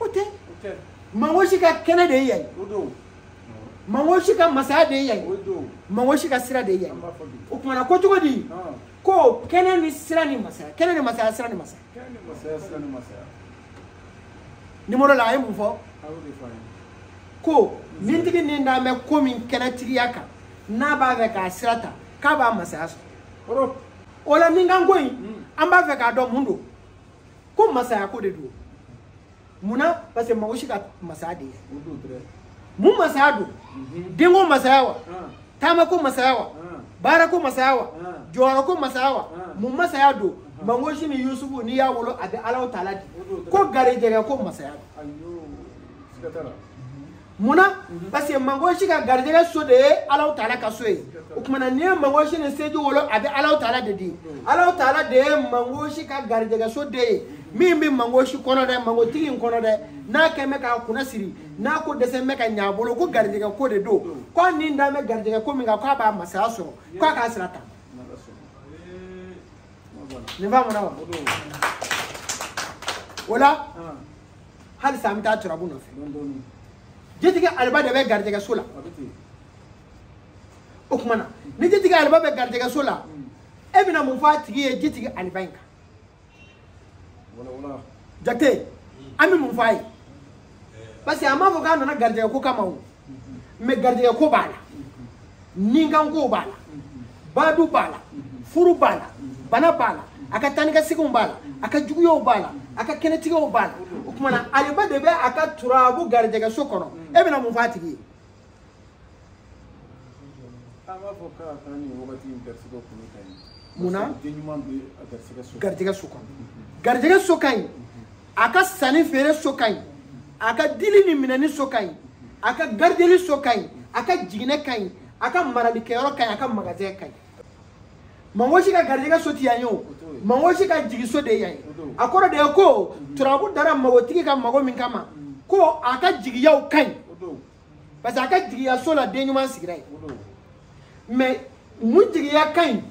o tɛ mangosi ka kɛnɛ de ye yan mangosi ka masaya de ye yan mangosi ka sira de ye yan o tumana ko cogo di ko kɛnɛ ni sira ni masaya kɛnɛ ni masaya sira ni masaya nimoro la a ye mun fɔ ko nintigi ni n'an bɛ ko min kɛnɛtigiya kan n'a b'a fɛ k'a sira ta k'a b'a masaya sɔrɔ o la ni n kan ko in an b'a fɛ k'a dɔn mun don ko masaya ko de don munna parce que mago si ka masaya de ye mun masaya don mhm. denko masaya wa ah. taama ko masaya wa ah. baara ko masaya wa ah. jɔyɔrɔ ko masaya wa mun masaya don mango si ni yusufu n'i y'a wolo a bɛ alaw tala di ko garijɛgɛ ko masaya don mun na parce que mangosi ka garijɛgɛ so de ye alaw taala ka so ye o tuma na n'i ye mangosi ni seju wolo a bɛ alaw taala de di alaw taala de ye mangosi ka garijɛgɛ so de ye min bɛ mangosi kɔnɔ dɛ mangotigi in kɔnɔ dɛ n'a kɛn bɛ k'a kunna siri n'a ko dɛsɛ bɛ ka ɲɛ a bolo ko garijɛgɛ ko de don k'a ni dan bɛ garijɛgɛ ko min kan k'a b'a masaya sɔrɔ k'a k'a sira ta nin faamu na wa o la. halisa an bɛ taa turabu nɔfɛ jitigi aliba de bɛ garijɛgɛso la o tuma na ni jitigi aliba bɛ garijɛgɛso la e bɛna mun fɔ a tigi ye jitigi aliba in kan jate an bɛ mun fɔ a ye parce que a m'a fɔ k'a nana garijɛgɛ ko kama o mɛ garijɛgɛ ko b'a la ninkan ko b'a la baadu b'a la furu b'a la bana b'a la a ka taanika seginw b'a la a ka juguyaw b'a la a ka kɛnɛtigɛw b'a la o tuma na aliba de bɛ a ka turabu garijɛgɛso kɔnɔ e bɛna mun fɔ a tigi ye an b'a fɔ k'a ka nin wagati in garisɛgɛ kulu ka ɲi mun na garijɛgɛ so kɔnɔ garijɛgɛ so ka ɲi a ka sanni feere so ka ɲi a ka dili ni minɛni so ka ɲi a ka garideli so ka ɲi a ka jiginɛ ka ɲi a ka maralikɛyɔrɔ ka ɲi a ka magasɛn ka ɲi mangosi ka garijɛgɛ so ti yan ye o mangosi ka jigi so de yan ye a kɔrɔ de ye ko turabu dara magotigi ka mago min kama ko a ka jigiyaw ka ɲi parce que a ka jigiya so la den ɲuman sigira ye mais mun jigiya ka ɲi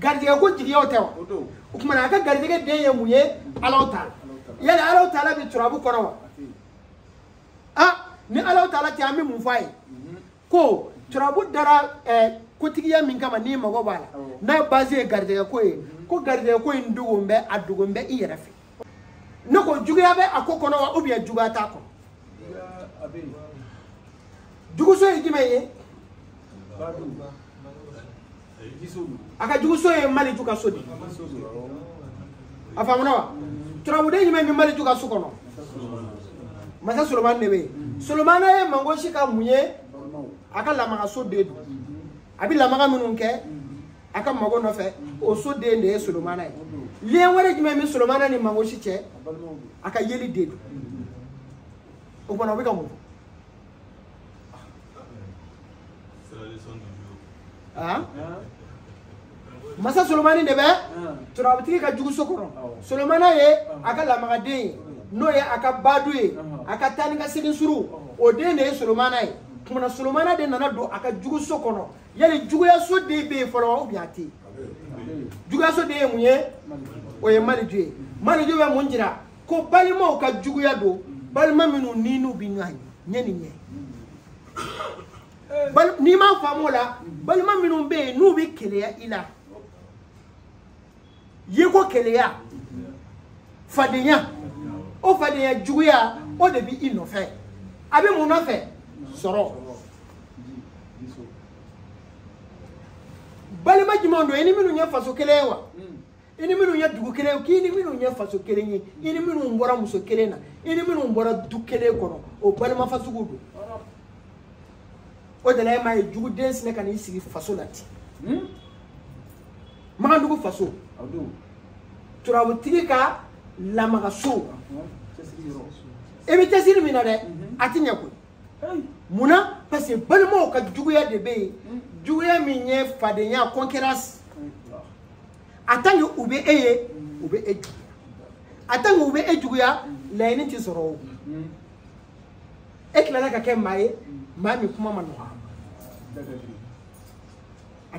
garijɛgɛ ko jigiyaw tɛ wa o tuma na a ka garijɛgɛ den ye mun ye alaw ta la yala alaw ta la bɛ turabu kɔrɔ wa ah ni alaw ta la tɛ an bɛ mun fɔ a ye ko turabu dara ɛɛ kotigiya min kama n'i mago b'a la n'a base ye garijɛgɛ ko ye ko garijɛgɛ ko in dogo bɛ a dogo bɛ i yɛrɛ fɛ ne ko juguya bɛ a ko kɔnɔ wa ou bien juguya t'a kɔnɔ juguso ye jumɛn ye a ka juguso ye maliju ka so de a faamuna wa turabuden jumɛn bɛ maliju ka so kɔnɔ masa solomani de bɛ yen solomani ye mangosi ka mun ye a ka lamagaso de don a bɛ lamaga minnu kɛ a ka mago nɔfɛ o so den de ye solomana ye lien wɛrɛ jumɛn bɛ solomana ni mangosi cɛ a ka yeli de don o kumana o bɛ ka mun fɔ masa solomani de bɛ turabutigi ka juguso kɔnɔ solomana ye a ka lamagaden ye n'o ye a ka badu ye a ka taa ni ka segin suru o den de ye solomana ye kumana solomana de nana don a ka juguso kɔnɔ yali juguyaso den bɛ yen fɔlɔ wa ubiyɛn a tɛ yen juguyaso den ye mun ye o ye maliju ye maliju bɛ mun jira ko balimaw ka juguya don balima minnu ni n'u bɛ ɲɔgɔn ye ɲɛ ni ɲɛ n'i ma faamu o la balima minnu bɛ yen n'u bɛ keleya i la yeko keleya fadenya o fadenya juguya o de bɛ i nɔfɛ a bɛ mun nɔfɛ sɔrɔ balima jumɛn don i ni minnu ye faso kelen ye wa i ni minnu ye dugu kelen ye k'i ni minnu ye faso kelen ye i ni minnu bɔra muso kelen na i ni minnu bɔra du kelen kɔnɔ o balima fasugu don. o de la e m'a ye juguden sinɛ ka n'i sigi faso la ten hmm? makandugu faso turabutigi ka lamagaso i bɛ cɛsiri min na dɛ mhm. a tɛ ɲɛ koyi mun na parce que balimaw ka juguya de bɛ yen hmm? juguya min ye fadenya kɔnkɛrasi a tant que u bɛ e ye u bɛ e juguya a tant que u bɛ e juguya laɲini tɛ sɔrɔ o e tilala ka kɛ maa ye maa min kuma ma nɔgɔ a ti